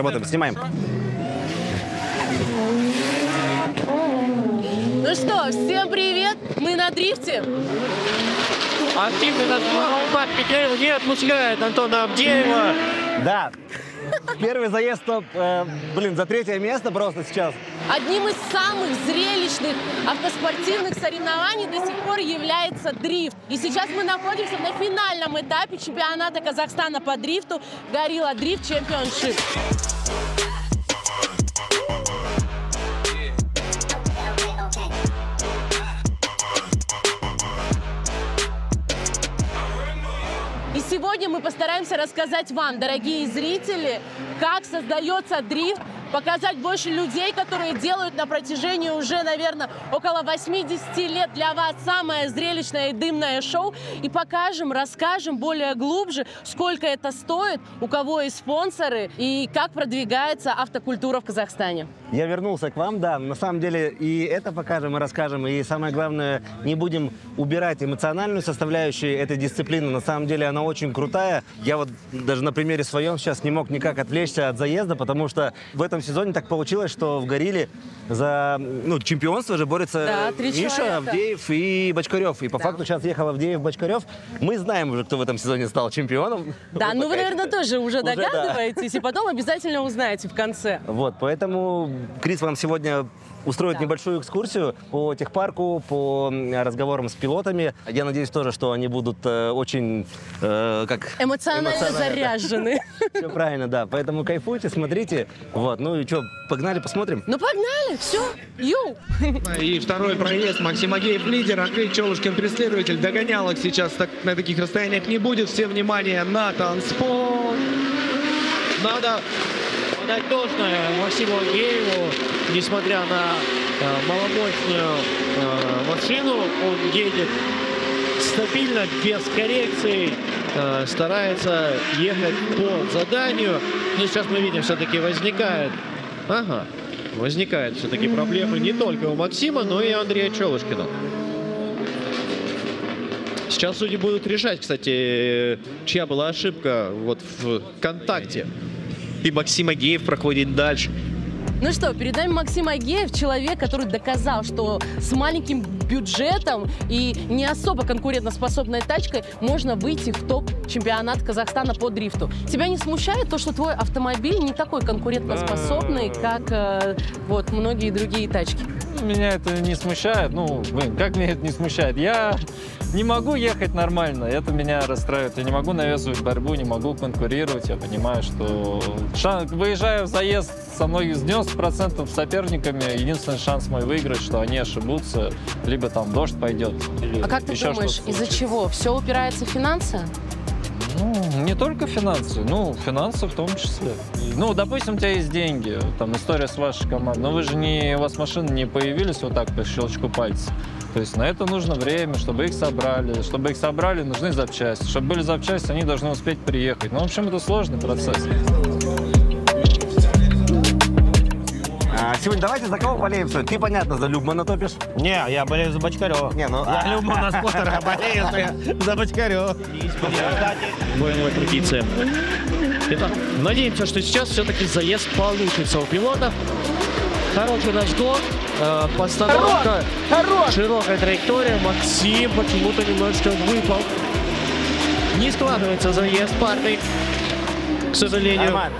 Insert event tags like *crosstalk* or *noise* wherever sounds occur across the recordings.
Работаем, снимаем. Ну что, всем привет! Мы на дрифте. Активно нас Алмат Михаил не отпускает Антона Авдеева. Да. Первый заезд, топ, э, блин, за третье место просто сейчас. Одним из самых зрелищных автоспортивных соревнований до сих пор является дрифт. И сейчас мы находимся на финальном этапе чемпионата Казахстана по дрифту Горилла Дрифт Чемпионшип. Мы постараемся рассказать вам, дорогие зрители, как создается дрифт, показать больше людей, которые делают на протяжении уже, наверное, около 80 лет для вас самое зрелищное и дымное шоу. И покажем, расскажем более глубже, сколько это стоит, у кого есть спонсоры и как продвигается автокультура в Казахстане. Я вернулся к вам, да. На самом деле и это покажем, и расскажем. И самое главное, не будем убирать эмоциональную составляющую этой дисциплины. На самом деле она очень крутая. Я вот даже на примере своем сейчас не мог никак отвлечься от заезда, потому что в этом сезоне так получилось, что в Горилле за ну, чемпионство же борется Да, три Миша, человека. Авдеев и Бочкарев. И по Да. факту сейчас ехал Авдеев, Бочкарев. Мы знаем уже, кто в этом сезоне стал чемпионом. Да, Вот ну вы, наверное, тоже уже Уже да. догадываетесь, и потом обязательно узнаете в конце. Вот, поэтому Крис вам сегодня устроит Да. небольшую экскурсию по техпарку, по разговорам с пилотами. Я надеюсь тоже, что они будут э, очень, э, как... Эмоционально заряжены. *laughs* Все правильно, да. Поэтому кайфуйте, смотрите. Вот, ну и что, погнали, посмотрим? Ну погнали, все, ю! *laughs* И второй проезд. Максим Агеев лидер, Андрей Челушкин преследователь. Догонялок сейчас так, на таких расстояниях не будет. Все внимание на танцпол. Надо отдать должное Максиму Агееву. Несмотря на э, маломощную э, машину, он едет стабильно, без коррекций, э, старается ехать по заданию. Но сейчас мы видим, все-таки возникает... Ага, возникают все-таки проблемы не только у Максима, но и Андрея Челушкина. Сейчас судьи будут решать, кстати, чья была ошибка вот в контакте. И Максим Агеев проходит дальше. Ну что, перед нами Максим Агеев, человек, который доказал, что с маленьким бюджетом и не особо конкурентоспособной тачкой можно выйти в топ-чемпионат Казахстана по дрифту. Тебя не смущает то, что твой автомобиль не такой конкурентоспособный, как э, вот многие другие тачки? Меня это не смущает. Ну, блин, как меня это не смущает? Я не могу ехать нормально, это меня расстраивает. Я не могу навязывать борьбу, не могу конкурировать. Я понимаю, что шан- выезжая в заезд со многими с 90% соперниками, единственный шанс мой выиграть, что они ошибутся, либо там дождь пойдет. или А как ты думаешь, из-за чего? Все упирается в финансы? Ну, не только финансы, ну, финансы в том числе. Ну, допустим, у тебя есть деньги, там, история с вашей командой, но вы же не, у вас машины не появились вот так по щелчку пальца. То есть на это нужно время, чтобы их собрали. Чтобы их собрали, нужны запчасти. Чтобы были запчасти, они должны успеть приехать. Ну, в общем, это сложный процесс. Сегодня давайте за кого болеем все? Ты, понятно, за Любмана топишь. Не, я болею за Бочкарева. Не, ну... Я а- Любмана Споттера *laughs* болею за Бочкарева. Будем крутиться. Итак, надеемся, что сейчас все-таки заезд получится у пилотов. Хороший разгон, э, постановка, широкая траектория. Максим почему-то немножечко выпал. Не складывается заезд парный, к сожалению. Нормально.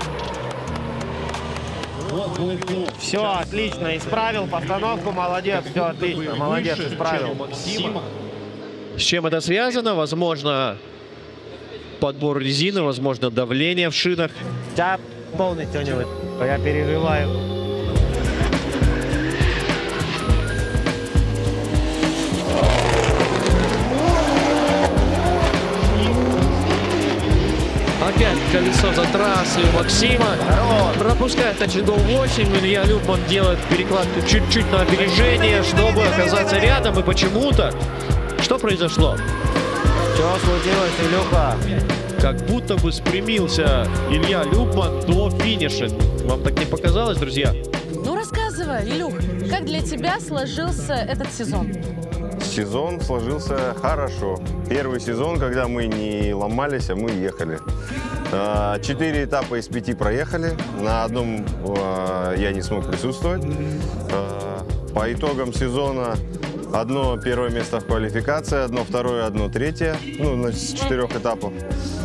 Все, отлично, исправил постановку, молодец, все отлично, молодец, исправил. С чем это связано? Возможно, подбор резины, возможно, давление в шинах. Полностью не вы... Я переживаю. Колесо за трассой у Максима. Пропускает очередной 8. Илья Любман делает перекладку чуть-чуть на опережение, чтобы оказаться рядом. И почему-то... Что произошло? Что случилось, Илюха? как будто бы спрямился Илья Любман до финиша. Вам так не показалось, друзья? Ну, рассказывай, Илюх, как для тебя сложился этот сезон? Сезон сложился хорошо. Первый сезон, когда мы не ломались, а мы ехали. А, Четыре этапа из пяти проехали. На одном а, я не смог присутствовать. А, По итогам сезона одно первое место в квалификации, одно второе, одно третье. Ну, с четырех этапов.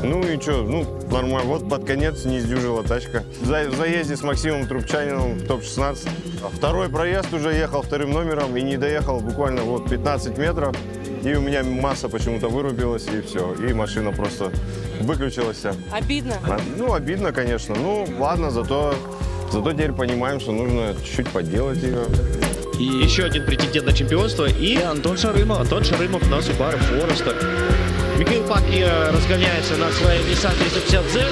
Ну и что, ну, нормально. Вот под конец не сдюжила тачка. В заезде с Максимом Трубчанином в топ-16. А Второй проезд уже ехал вторым номером и не доехал буквально вот 15 метров. И у меня масса почему-то вырубилась, и все. И машина просто выключилась. Обидно. А, Ну, обидно, конечно. Ну, ладно, зато, зато теперь понимаем, что нужно чуть-чуть подделать ее. И еще один претендент на чемпионство и Антон Шарымов. Антон Шарымов на Subaru Forester. Михаил Паки э, разгоняется на своей Nissan 350Z.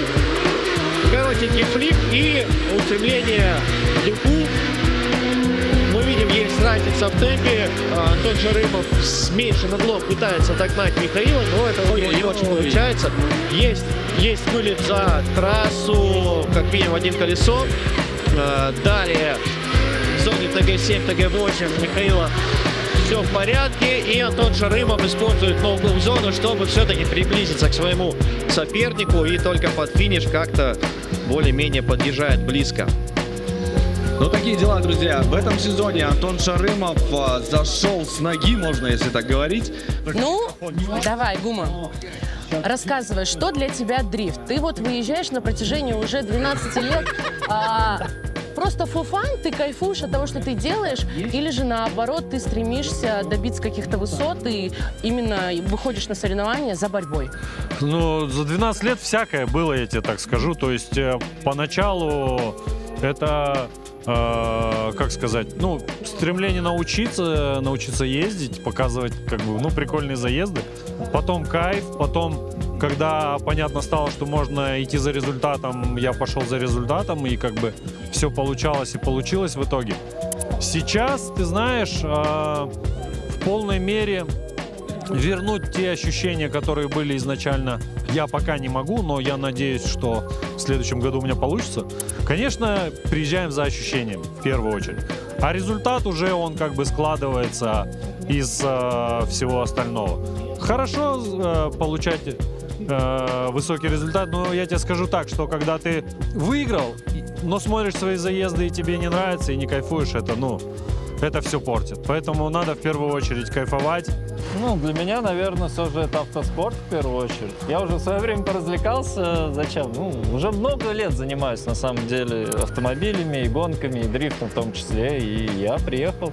Коротенький флип и устремление. Мы разница в темпе. А, Антон Шарымов с меньшим углом пытается догнать Михаила, но это у него не очень получается. Есть, есть вылет за трассу, как минимум один колесо. А, Далее в зоне ТГ-7, ТГ-8 Михаила все в порядке. И Антон Шарымов использует новую зону, чтобы все-таки приблизиться к своему сопернику. И только под финиш как-то более-менее подъезжает близко. Ну, такие дела, друзья. В этом сезоне Антон Шарымов а, зашел с ноги, можно, если так говорить. Ну, давай, Гума. Рассказывай, что для тебя дрифт? Ты вот выезжаешь на протяжении уже 12 лет. а, просто fun, ты кайфуешь от того, что ты делаешь, или же наоборот, ты стремишься добиться каких-то высот и именно выходишь на соревнования за борьбой? Ну, за 12 лет всякое было, я тебе так скажу. То есть э, поначалу это, э, как сказать, ну, стремление научиться, научиться ездить, показывать, как бы, ну, прикольные заезды. Потом кайф, потом, когда понятно стало, что можно идти за результатом, я пошел за результатом, и как бы все получалось и получилось в итоге. Сейчас, ты знаешь, э, в полной мере вернуть те ощущения, которые были изначально, я пока не могу, но я надеюсь, что в следующем году у меня получится. Конечно, приезжаем за ощущением в первую очередь. А результат уже он как бы складывается из э, всего остального. Хорошо э, получать э, высокий результат, но я тебе скажу так, что когда ты выиграл, но смотришь свои заезды и тебе не нравится и не кайфуешь, это ну это все портит. Поэтому надо в первую очередь кайфовать, Ну, для меня, наверное, все же это автоспорт в первую очередь. Я уже в свое время поразвлекался. Зачем? Ну, уже много лет занимаюсь, на самом деле, автомобилями и гонками, и дрифтом в том числе. И я приехал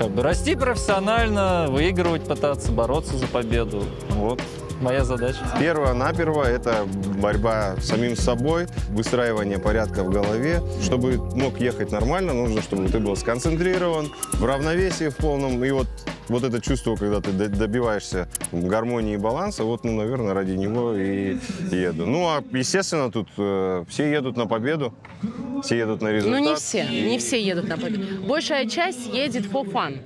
как бы расти профессионально, выигрывать, пытаться бороться за победу. Вот моя задача. Первое-наперво это борьба с самим собой, выстраивание порядка в голове. Чтобы мог ехать нормально, нужно, чтобы ты был сконцентрирован, в равновесии в полном. И вот, вот это чувство, когда ты добиваешься гармонии и баланса, вот, ну, наверное, ради него и еду. Ну, а, естественно, тут э, все едут на победу, все едут на результат. Ну, не все, не все едут на победу. Большая часть едет for fun.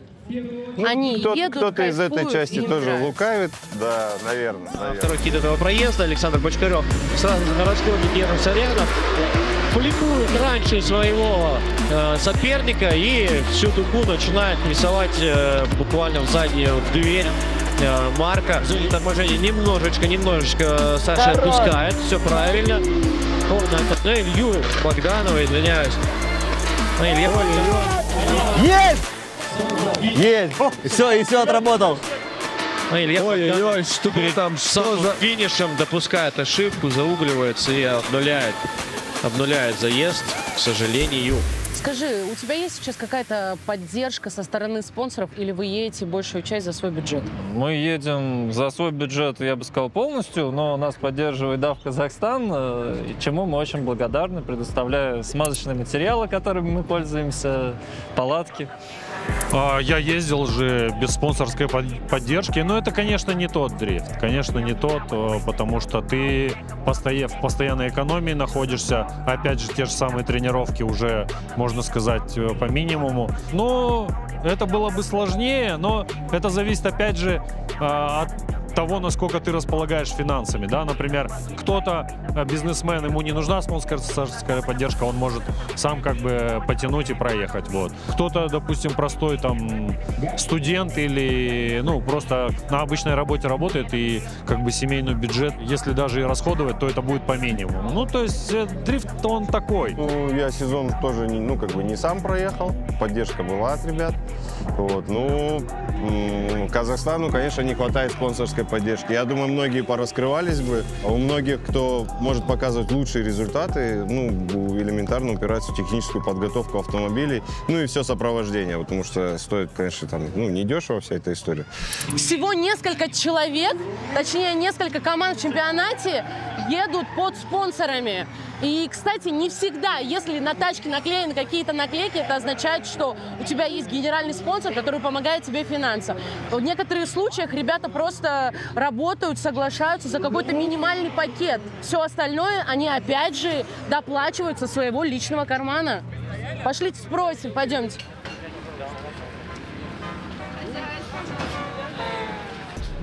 Они Кто- едут, Кто-то из этой части тоже нравится. лукавит. Да, наверное. наверное. Второй хит этого проезда Александр Бочкарев сразу на расходе Герман Сарянов флипует раньше своего э, соперника и всю дугу начинает рисовать э, буквально в заднюю дверь э, Марка. В зоне торможения немножечко, немножечко Саша отпускает. Все правильно. Он на, на Илью Богданова, извиняюсь. На Илья. Есть! Есть! Все, и все отработал. Ой-ой-ой, что там, что за... финишем допускает ошибку, заугливается и обнуляет, обнуляет заезд, к сожалению. Скажи, у тебя есть сейчас какая-то поддержка со стороны спонсоров или вы едете большую часть за свой бюджет? Мы едем за свой бюджет, я бы сказал, полностью, но нас поддерживает DAF Казахстан, э, чему мы очень благодарны, предоставляя смазочные материалы, которыми мы пользуемся, палатки. А, Я ездил же без спонсорской под- поддержки, но это, конечно, не тот дрифт. Конечно, не тот, э, потому что ты в постоянной экономии находишься. Опять же, те же самые тренировки уже, можно сказать, э, по минимуму. Но это было бы сложнее, но это зависит, опять же, а, того, насколько ты располагаешь финансами, да, например, кто-то э, бизнесмен, ему не нужна спонсорская поддержка, он может сам как бы потянуть и проехать, вот. Кто-то, допустим, простой там студент или, ну, просто на обычной работе работает и как бы семейный бюджет, если даже и расходовать, то это будет по минимуму. Ну, то есть э, дрифт, он такой. Ну, я сезон тоже, не, ну, как бы не сам проехал. Поддержка была от ребят. Вот, ну, Казахстану, конечно, не хватает спонсорской поддержки. Я думаю, многие пораскрывались бы. А у многих, кто может показывать лучшие результаты, ну, элементарно упирается в техническую подготовку автомобилей, ну и все сопровождение, потому что стоит, конечно, там, ну, недешево вся эта история. Всего несколько человек, точнее, несколько команд в чемпионате едут под спонсорами. И, кстати, не всегда, если на тачке наклеены какие-то наклейки, это означает, что у тебя есть генеральный спонсор, который помогает тебе финансово. В некоторых случаях ребята просто работают, соглашаются за какой-то минимальный пакет. Все остальное они, опять же, доплачивают со своего личного кармана. Пошлите спросим, пойдемте.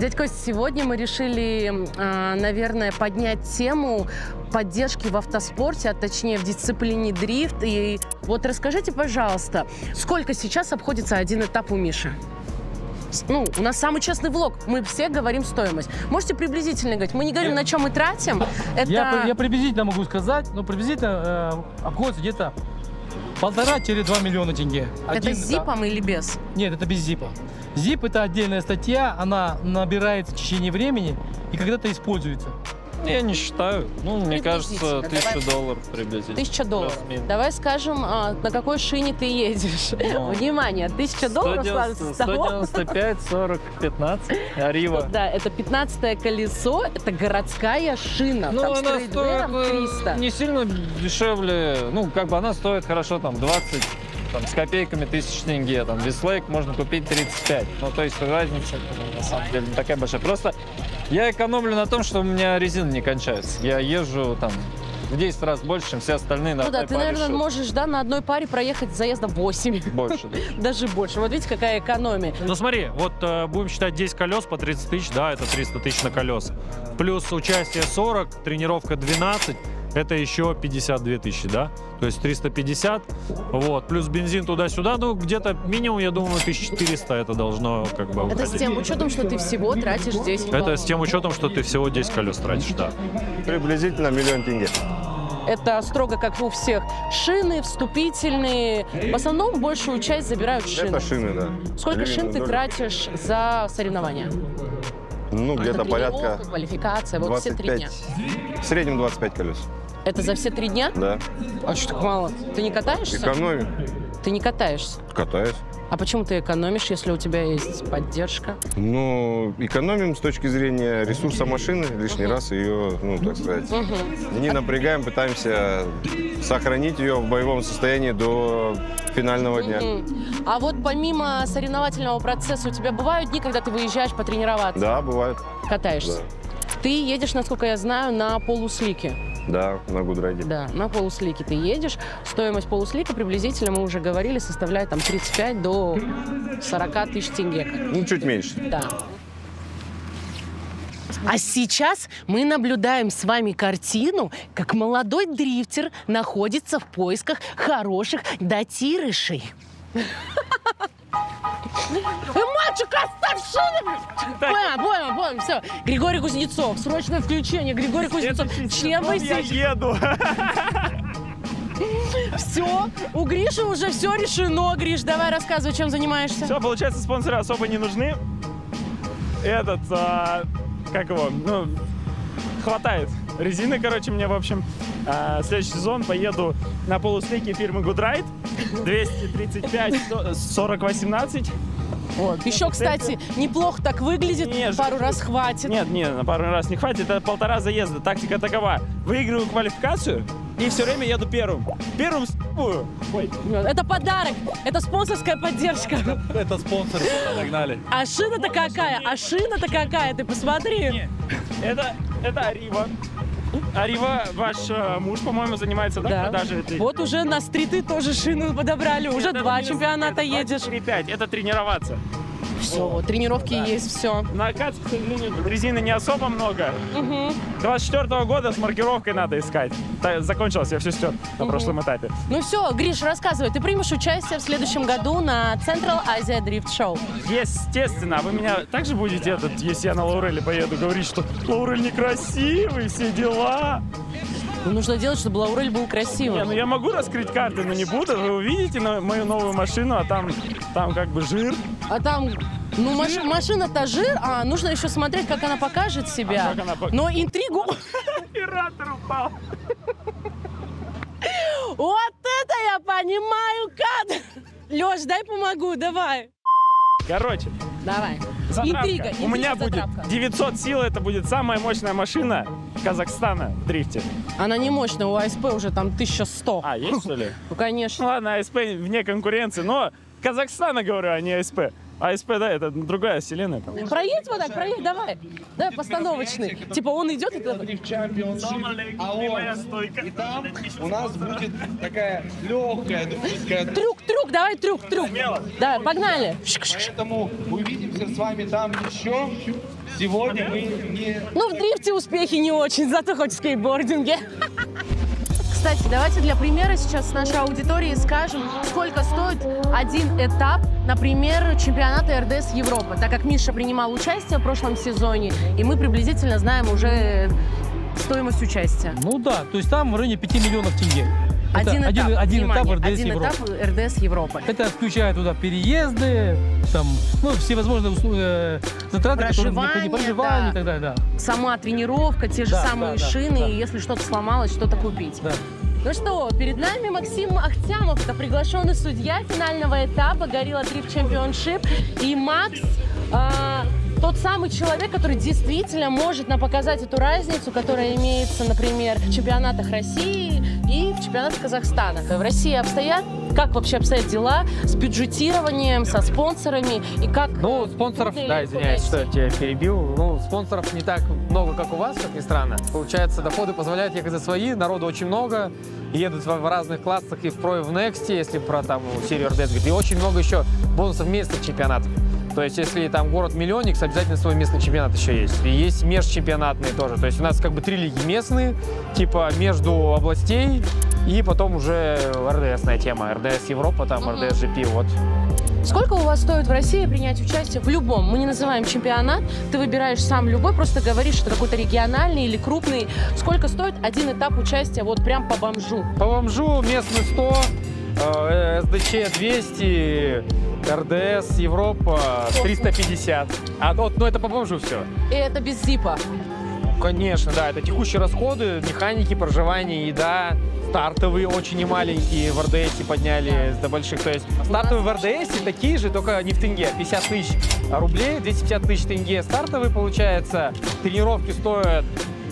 Дядь Кость, сегодня мы решили, а, наверное, поднять тему поддержки в автоспорте, а точнее в дисциплине дрифт. И вот расскажите, пожалуйста, сколько сейчас обходится один этап у Миши? Ну, у нас самый честный влог. Мы все говорим стоимость. Можете приблизительно говорить? Мы не говорим, на чем мы тратим. Это... Я, я приблизительно могу сказать, но приблизительно э, обходится где-то полтора-два миллиона тенге. это Один- с зипом или без? Нет, это без зипа. Зип это отдельная статья, она набирается в течение времени и когда-то используется. Я не считаю. Ну, мне кажется, тысяча давай. долларов приблизительно. Тысяча долларов. Давай скажем, а, на какой шине ты едешь. Ну. Внимание, тысяча долларов 190, складывается с того, 195, 40, 15. Арива. Да, это 15 колесо, это городская шина. Ну, там она стоит э, 300. не сильно дешевле. Ну, как бы она стоит хорошо, там, 20 там, с копейками тысяч тенге. Там, Вислейк можно купить 35. Ну, то есть разница ну, на самом деле не такая большая. Просто я экономлю на том, что у меня резина не кончается. Я езжу там в 10 раз больше, чем все остальные на Ну да, одной ты, паре наверное, шин. можешь да, на одной паре проехать заезда 8. Больше. да. *laughs* Даже больше. Вот видите, какая экономия. Ну смотри, вот э, будем считать 10 колес по 30 тысяч, да, это 300 тысяч на колеса. Плюс участие 40, тренировка 12, это еще 52 тысячи, да? То есть 350, вот, плюс бензин туда-сюда, ну где-то минимум, я думаю, 1400 это должно как бы Это с выходить. тем учетом, что ты всего тратишь 10 Это с тем учетом, что ты всего 10 колес тратишь, да. Приблизительно миллион тенге. Это строго как у всех. Шины, вступительные. В основном большую часть забирают шины. Это шины, да. Сколько шин ты тратишь за соревнования? Ну, где-то порядка квалификация, вот все три дня. 25. В среднем 25 колес. Это за все три дня? Да. А что так мало? Ты не катаешься? Экономим. Ты не катаешься. Катаюсь. А почему ты экономишь, если у тебя есть поддержка? Ну, экономим с точки зрения ресурса машины, лишний раз ее, ну, так сказать, не напрягаем, пытаемся сохранить ее в боевом состоянии до финального дня. Мгм. А вот помимо соревновательного процесса у тебя бывают дни, когда ты выезжаешь потренироваться, Да, бывает. катаешься? Ты едешь, насколько я знаю, на полуслике. Да, на гудрайде. Да, на полуслике ты едешь. Стоимость полуслика приблизительно, мы уже говорили, составляет там 35 до 40 тысяч тенге. Ну, чуть меньше. Да. А сейчас мы наблюдаем с вами картину, как молодой дрифтер находится в поисках хороших датирышей. Мальчик, оставь шины! Понял, понял, понял, все. Григорий Кузнецов, срочное включение. Григорий Кузнецов, член Байсеч. еду. Все, у Гриши уже все решено. Гриш, давай рассказывай, чем занимаешься. Все, получается, спонсоры особо не нужны. Этот, а, как его, ну, хватает. Резины, короче, мне, в общем, а, следующий сезон поеду на полуслике фирмы Goodride. 235 40 18. Вот. Еще, кстати, неплохо так выглядит. Не, Пару раз хватит. Нет, не, на пару раз не хватит, это полтора заезда. Тактика такова. Выигрываю квалификацию и все время еду первым. Первым. Ой, Это подарок, это спонсорская поддержка. Это спонсоры нагнали. А шина-то какая? А шина-то какая? Ты посмотри. это, это Арива. Арива, ваш э, муж, по-моему, занимается, да, Да. продажей этой? Вот уже на стриты тоже шину подобрали. Уже Это два не- чемпионата едешь. 24,5, это тренироваться. Все, тренировки есть, все. Накат, к сожалению, резины не особо много. 24 года с маркировкой надо искать. Та- Закончилось, я все стер на прошлом этапе. Ну все, Гриш, рассказывай, ты примешь участие в следующем году на Central Asia Drift Show. Естественно, вы меня также будете, этот, если я на Лауреле поеду, говорить, что Лаурель некрасивый, все дела. Ну, нужно делать, чтобы Лаурель был Не, красивым. ну я могу раскрыть карты, но не буду. Вы увидите на- мою новую машину, а там, там как бы жир. А там, ну, маш- машина-то жир, а нужно еще смотреть, как она покажет себя. А как она пок- Но интригу... *laughs* Оператор упал. Вот это я понимаю, кадр! Леш, дай помогу, давай. Короче, Давай. затравка. Интрига, У меня интрига, будет затравка. 900 сил, это будет самая мощная машина Казахстана в дрифте. Она не мощная, у АСП уже там 1100. А, есть что ли? Ну, Ну конечно. ладно, АСП вне конкуренции, но Казахстана, говорю, а не АСП. АСП, да, это другая вселенная. Там. Проедь вот так, проедь, давай. Давай постановочный. Типа он идет и ты... Любимая стойка. И там у нас будет такая легкая дружеская Трюк, трюк, давай трюк, трюк. Давай, погнали. Поэтому увидимся с вами там еще. Сегодня мы не... Ну, в дрифте успехи не очень, зато хоть в скейтбординге. *laughs* Давайте для примера сейчас нашей аудитории скажем, сколько стоит один этап, например, чемпионата РДС Европы, так как Миша принимал участие в прошлом сезоне, и мы приблизительно знаем уже стоимость участия. Ну да, то есть там в районе 5 миллионов тенге. Это Один этап, один, один этап внимание, РДС один Европы. этап РДС Европы. Это включает туда переезды, там, ну, всевозможные э, затраты, которые Проживание, необходимы, проживание да. и так далее, да. Сама тренировка, те же Да, самые да, да, шины, да. и если что-то сломалось, что-то купить. да. Ну что, перед нами Максим Ахтямов, это приглашенный судья финального этапа Горилла Дрифт Чемпионшип. И Макс а, тот самый человек, который действительно может нам показать эту разницу, которая имеется, например, в чемпионатах России и в чемпионатах Казахстана. В России обстоят, как вообще обстоят дела с бюджетированием, со спонсорами и как... Ну, э, спонсоров, да, извиняюсь, что я тебя перебил. Ну, спонсоров не так много, как у вас, как ни странно. Получается, доходы позволяют ехать за свои, народу очень много. Едут в разных классах и в Pro, и в Next, если про там серию говорить. И очень много еще бонусов местных чемпионатов. То есть, если там город миллионник, обязательно свой местный чемпионат еще есть. И есть межчемпионатные тоже. То есть, у нас как бы три лиги местные, типа между областей, и потом уже РДСная тема. РДС Европа, там Мгм. РДС GP, вот. Сколько у вас стоит в России принять участие в любом? Мы не называем чемпионат, ты выбираешь сам любой, просто говоришь, что какой-то региональный или крупный. Сколько стоит один этап участия вот прям по бомжу? По бомжу местный 100, э, СДЧ 200, РДС Европа 350. А вот, ну это по бомжу все. И это без зипа. Конечно, да, это текущие расходы, механики, проживание, еда. Стартовые очень немаленькие в РДС подняли до больших. То есть стартовые в РДС такие же, только не в тенге. 50 тысяч рублей, 250 тысяч тенге стартовые получается. Тренировки стоят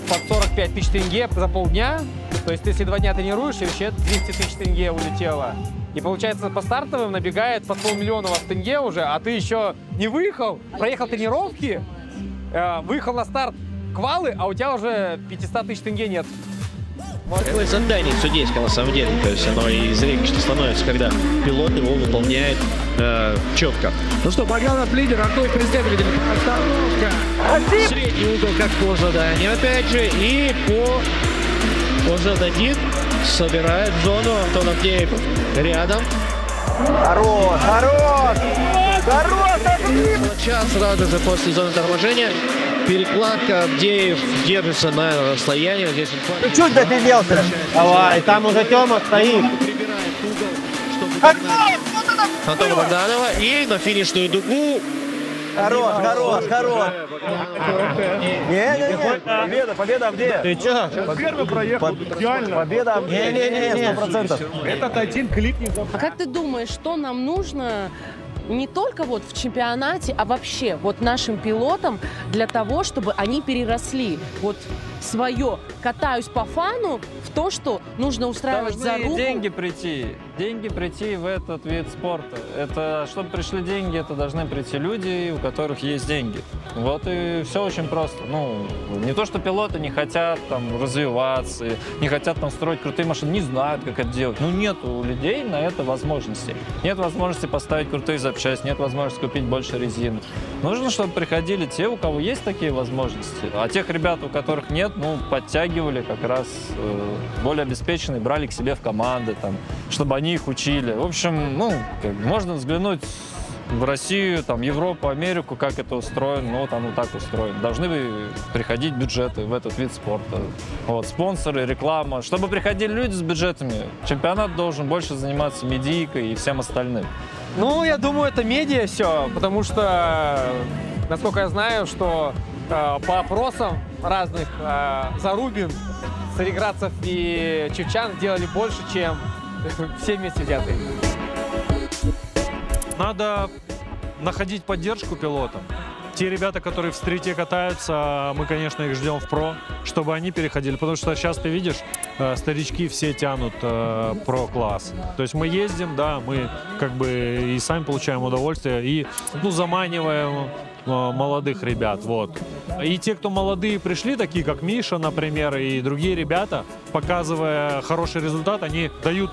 под 45 тысяч тенге за полдня. То есть, если два дня тренируешь, и вообще 200 тысяч тенге улетело. И получается, по стартовым набегает под полмиллиона вас тенге уже, а ты еще не выехал, проехал тренировки, э, выехал на старт квалы, а у тебя уже 500 тысяч тенге нет. Такое задание судейское на самом деле. То есть оно и зрелищно становится, когда пилот его выполняет э, четко. Ну что, Богданов лидер, Артур преследователь. Остановка. Средний угол, как по заданию, опять же. И по ОЗ-1 собирает зону Антон Авдеев рядом. Хорош, хорош! Хорош, Сейчас сразу же после зоны торможения перекладка Авдеев держится на расстоянии. Вот Здесь он Чуть добивался. Давай, там уже Тёма стоит. прибирает угол, чтобы догнать Антона Богданова. И на финишную дугу Хорош, хорош, хорош. Не-не-не, победа, победа Авдея. Ты чё? Первый проехал, идеально. Победа Авдея. Не-не-не, сто процентов. Этот один клип не А как ты думаешь, что нам нужно не только вот в чемпионате, а вообще вот нашим пилотам для того, чтобы они переросли. Вот свое катаюсь по фану в то, что нужно устраивать Должны зарубу. деньги прийти. Деньги прийти в этот вид спорта. Это, чтобы пришли деньги, это должны прийти люди, у которых есть деньги. Вот и все очень просто. Ну, не то, что пилоты не хотят там развиваться, не хотят там строить крутые машины, не знают, как это делать. Ну, нет у людей на это возможности. Нет возможности поставить крутые запчасти, нет возможности купить больше резины. Нужно, чтобы приходили те, у кого есть такие возможности. А тех ребят, у которых нет, ну, подтягивали как раз э, более обеспеченные, брали к себе в команды, там, чтобы они их учили. В общем, ну, как бы можно взглянуть в Россию, там, Европу, Америку, как это устроено, ну, вот оно так устроено. Должны вы приходить бюджеты в этот вид спорта. Вот, спонсоры, реклама. Чтобы приходили люди с бюджетами, чемпионат должен больше заниматься медийкой и всем остальным. Ну, я думаю, это медиа все, потому что, насколько я знаю, что по опросам разных э, Зарубин, Цареградцев и Чевчан делали больше, чем все вместе взятые. Надо находить поддержку пилотам. Те ребята, которые в стрите катаются, мы, конечно, их ждем в про, чтобы они переходили. Потому что сейчас ты видишь, э, старички все тянут э, про-класс. То есть мы ездим, да, мы как бы и сами получаем удовольствие, и ну, заманиваем э, молодых ребят, вот. И те, кто молодые пришли, такие как Миша, например, и другие ребята, показывая хороший результат, они дают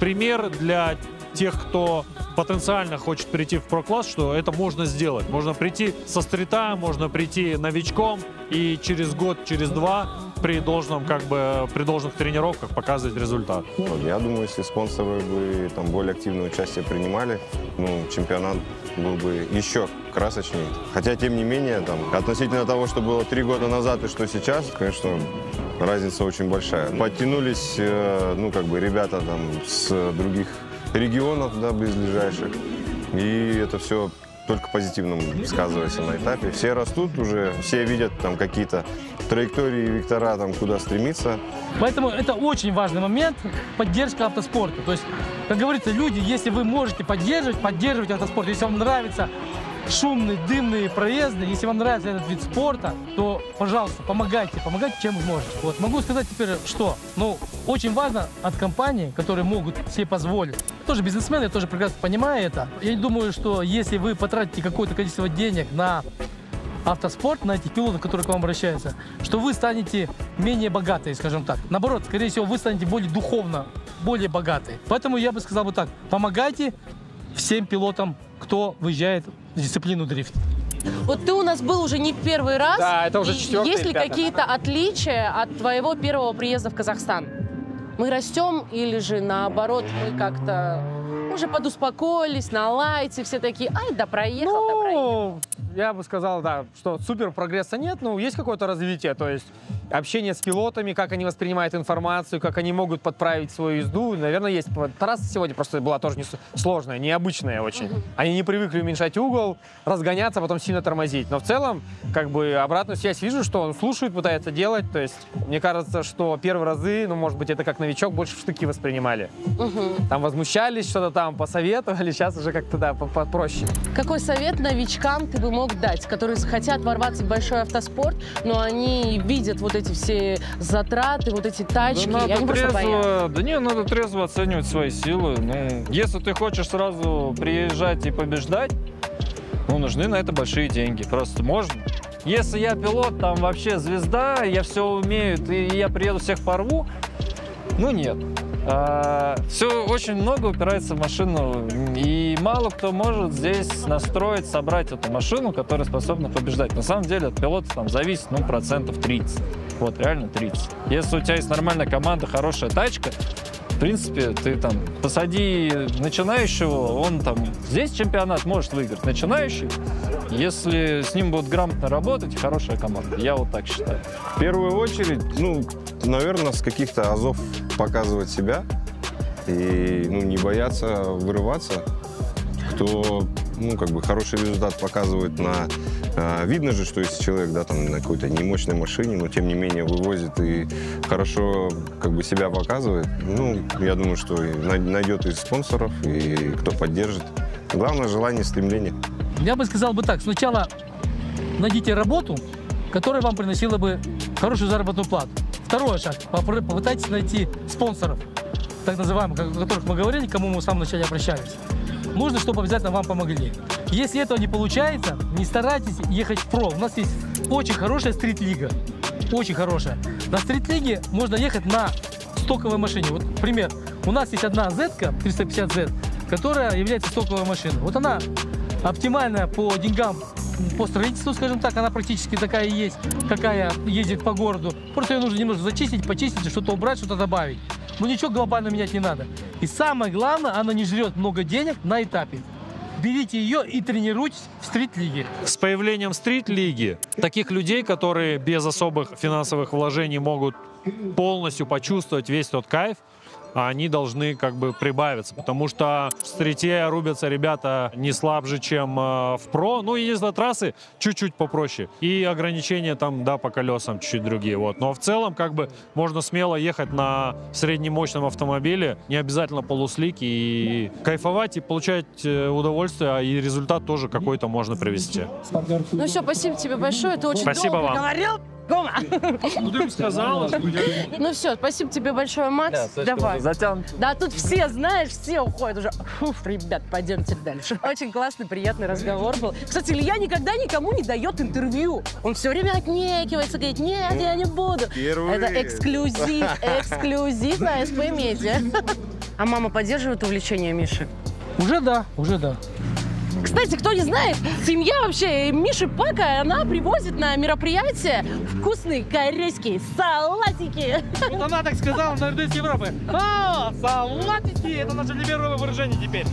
пример для тех, кто потенциально хочет прийти в про-класс, что это можно сделать. Можно прийти со стрита, можно прийти новичком и через год, через два при должном, как бы, при должных тренировках показывать результат. Вот, Я думаю, если спонсоры бы там более активное участие принимали, ну, чемпионат был бы еще красочнее. Хотя, тем не менее, там, относительно того, что было три года назад и что сейчас, конечно, разница очень большая. Подтянулись, э, ну, как бы, ребята там с других регионов, да, близлежащих. И это все только позитивно сказывается на этапе. Все растут уже, все видят там какие-то траектории, вектора, там, куда стремиться. Поэтому это очень важный момент поддержка автоспорта. То есть, как говорится, люди, если вы можете поддерживать, поддерживать автоспорт. Если вам нравится шумные, дымные проезды, если вам нравится этот вид спорта, то, пожалуйста, помогайте, помогайте, чем вы можете. Вот. Могу сказать теперь, что, ну, очень важно от компаний, которые могут себе позволить. Я тоже бизнесмен, я тоже прекрасно понимаю это. Я думаю, что если вы потратите какое-то количество денег на автоспорт, на этих пилотов, которые к вам обращаются, что вы станете менее богатые, скажем так. Наоборот, скорее всего, вы станете более духовно, более богатые. Поэтому я бы сказал бы так, помогайте всем пилотам, кто выезжает дисциплину дрифт. Вот ты у нас был уже не в первый раз. Да, это уже четвертый Есть ли какие-то отличия от твоего первого приезда в Казахстан? Мы растем или же наоборот мы как-то уже подуспокоились, на лайте, все такие, ай, да проехал, да проехал. Я бы сказал, да, что супер прогресса нет, но есть какое-то развитие, то есть общение с пилотами, как они воспринимают информацию, как они могут подправить свою езду, наверное, есть. Трасса сегодня просто была тоже не сложная, необычная очень. Они не привыкли уменьшать угол, разгоняться, а потом сильно тормозить. Но в целом, как бы, обратную связь вижу, что он слушает, пытается делать, то есть мне кажется, что первые разы, ну, может быть, это как новичок, больше в штыки воспринимали. Там возмущались, что-то там посоветовали, *laughs* сейчас уже как-то, да, по- попроще. Какой совет новичкам ты бы мог дать, которые захотят ворваться в большой автоспорт, но они видят вот эти все затраты, вот эти тачки, Да и они боятся? трезво, да не, надо трезво оценивать свои силы. Ну, если ты хочешь сразу приезжать и побеждать, ну, нужны на это большие деньги. Просто можно. Если я пилот, там вообще звезда, я все умею, и я приеду всех порву, ну нет. Все очень много упирается в машину, и мало кто может здесь настроить, собрать эту машину, которая способна побеждать. На самом деле от пилота там зависит, ну, процентов 30. Вот, реально 30. Если у тебя есть нормальная команда, хорошая тачка, в принципе, ты там посади начинающего, он там здесь чемпионат может выиграть. Начинающий, если с ним будут грамотно работать, хорошая команда. Я вот так считаю. В первую очередь, ну, наверное, с каких-то азов показывать себя и ну, не бояться вырываться. Кто ну, как бы хороший результат показывает на... а, видно же, что если человек, да, там, на какой-то немощной машине, но тем не менее вывозит и хорошо как бы себя показывает, ну, я думаю, что и най- найдет и спонсоров, и кто поддержит. Главное желание, стремление. Я бы сказал бы так, сначала найдите работу, которая вам приносила бы хорошую заработную плату. Второй шаг. Попытайтесь найти спонсоров, так называемых, о которых мы говорили, к кому мы в самом начале обращались. Нужно, чтобы обязательно вам помогли. Если этого не получается, не старайтесь ехать в про. У нас есть очень хорошая стрит-лига. Очень хорошая. На стрит-лиге можно ехать на стоковой машине. Вот пример. У нас есть одна Z 350Z, которая является стоковой машиной. Вот она оптимальная по деньгам, по строительству, скажем так, она практически такая и есть, какая ездит по городу. Просто ее нужно немножко зачистить, почистить, что-то убрать, что-то добавить. Но ничего глобально менять не надо. И самое главное, она не жрет много денег на этапе. Берите ее и тренируйтесь в стрит-лиге. С появлением стрит-лиги таких людей, которые без особых финансовых вложений могут полностью почувствовать весь тот кайф, они должны как бы прибавиться, потому что в стрите рубятся ребята не слабже, чем э, в про. Ну, единственное, трассы чуть-чуть попроще. И ограничения там, да, по колесам чуть-чуть другие. Вот. Но в целом, как бы, можно смело ехать на среднемощном автомобиле, не обязательно полуслики, и кайфовать, и получать э, удовольствие, а и результат тоже какой-то можно привести. Ну все, спасибо тебе большое. Ты очень Спасибо долго вам. говорил. Гома. Ну, ты им сказала, Ну все, спасибо тебе большое, Макс. Давай. Да, тут все, знаешь, все уходят уже. Фуф, ребят, пойдемте дальше. Очень классный, приятный разговор был. Кстати, Илья никогда никому не дает интервью. Он все время отнекивается, говорит, нет, я не буду. Это эксклюзив, эксклюзив на СП Медиа. А мама поддерживает увлечение Миши? Уже да, уже да. Кстати, кто не знает, семья вообще Миши Пака, она привозит на мероприятие вкусные корейские салатики. Вот она так сказала на РДС Европы. А, салатики! Это наше любимое выражение теперь.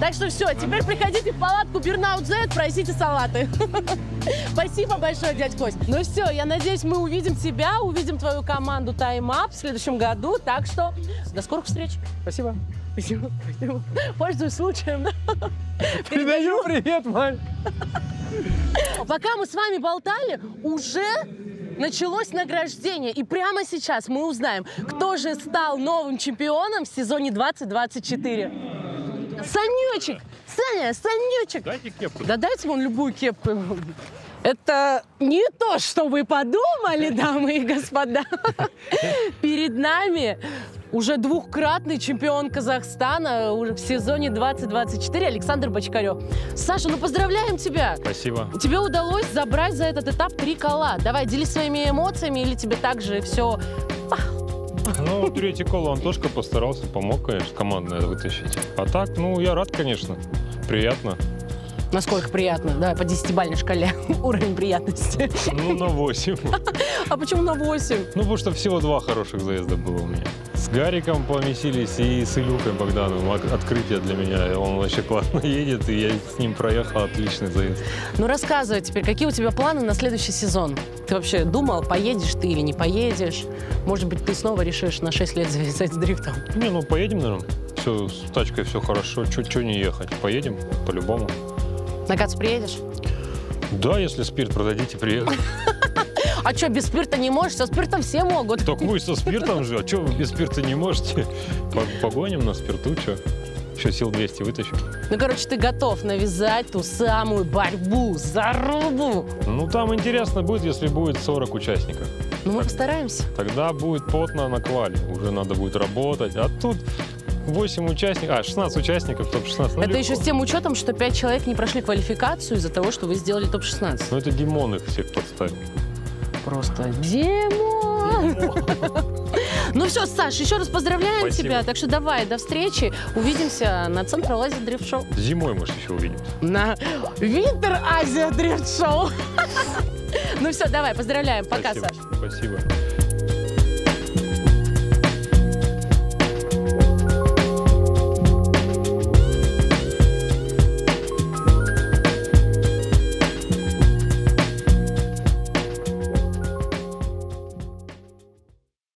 Так что все, теперь приходите в палатку Бернаут Z, просите салаты. Спасибо большое, дядь Кость. Ну все, я надеюсь, мы увидим тебя, увидим твою команду Time Up в следующем году. Так что до скорых встреч. Спасибо. Спасибо. Спасибо. Пользуюсь случаем. да. *laughs* Передаю привет, Вань. Пока мы с вами болтали, уже началось награждение. И прямо сейчас мы узнаем, кто же стал новым чемпионом в сезоне 2024. Санечек! Саня, Санечек! Дайте кепку. Да дайте вон любую кепку. Это не то, что вы подумали, дамы и господа. *laughs* Перед нами уже двухкратный чемпион Казахстана уже в сезоне 2024 Александр Бочкарев. Саша, ну поздравляем тебя! Спасибо. Тебе удалось забрать за этот этап три кола. Давай, делись своими эмоциями или тебе также все... Ну, третий кол Антошка постарался, помог, конечно, командное вытащить. А так, ну, я рад, конечно. Приятно. Насколько приятно, да, по десятибалльной шкале *laughs* уровень приятности. Ну, на 8. *laughs* А почему на 8? Ну, потому что всего два хороших заезда было у меня. С Гариком помесились и с Илюхой Богдановым. От- Открытие для меня. Он вообще классно *laughs* едет, и я с ним проехал отличный заезд. Ну рассказывай теперь, какие у тебя планы на следующий сезон? Ты вообще думал, поедешь ты или не поедешь? Может быть, ты снова решишь на 6 лет завязать с дрифтом? Не, ну, поедем, наверное. Все, с тачкой все хорошо. Чуть-чуть не ехать. Поедем, по-любому. На КАЦ приедешь? Да, если спирт продадите, приеду. А что, без спирта не можешь? Со спиртом все могут. Так вы со спиртом же, а что вы без спирта не можете? По- Погоним на спирту, что? Еще сил 200 вытащим. Ну, короче, ты готов навязать ту самую борьбу, зарубу. Ну, там интересно будет, если будет 40 участников. Ну, мы постараемся. Тогда будет потно на квале. Уже надо будет работать. А тут 8 участников, а, 16 участников, топ-16. Ну, Это легко. еще с тем учетом, что 5 человек не прошли квалификацию из-за того, что вы сделали топ-16. Ну, это Димон их всех подставил. Просто Димон! *laughs* Ну все, Саш, еще раз поздравляем Спасибо. тебя. Так что давай, до встречи. Увидимся на Центр Азия Дрифт Шоу. Зимой, может, еще увидим. На Винтер Азия Дрифт Шоу. *laughs* Ну все, давай, поздравляем. Пока, Спасибо. Саш. Спасибо.